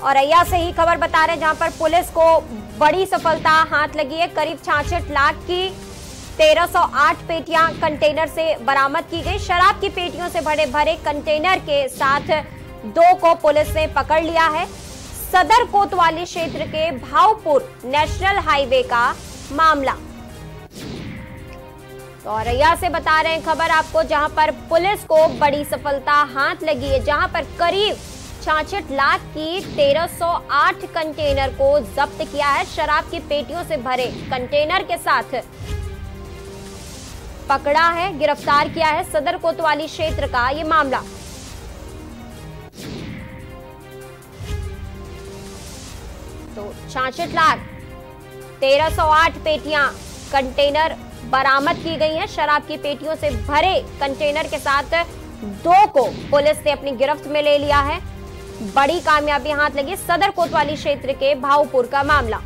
औरैया से ही खबर बता रहे हैं, जहाँ पर पुलिस को बड़ी सफलता, हाथ लगी है। करीब छाछठ लाख की 1308 पेटियाँ कंटेनर से बरामद की गई। शराब की पेटियों से भरे भरे कंटेनर के साथ दो को पुलिस ने पकड़ लिया है। सदर कोतवाली क्षेत्र के भावपुर नेशनल हाईवे का मामला। तो औरैया से बता रहे हैं खबर आपको, जहाँ पर पुलिस को बड़ी सफलता, हाथ लगी है, जहाँ पर करीब छाछठ लाख की 1308 कंटेनर को जब्त किया है। शराब की पेटियों से भरे कंटेनर के साथ पकड़ा है, गिरफ़्तार किया है सदर कोतवाली क्षेत्र का ये मामला। तो छाछठ लाख 1308 पेटियाँ कंटेनर बरामद की गई हैं। शराब की पेटियों से भरे कंटेनर के साथ दो को पुलिस ने अपनी गिरफ्त में ले लिया है। बड़ी कामयाबी हाथ लगी सदर कोतवाली क्षेत्र के भावपुर का मामला।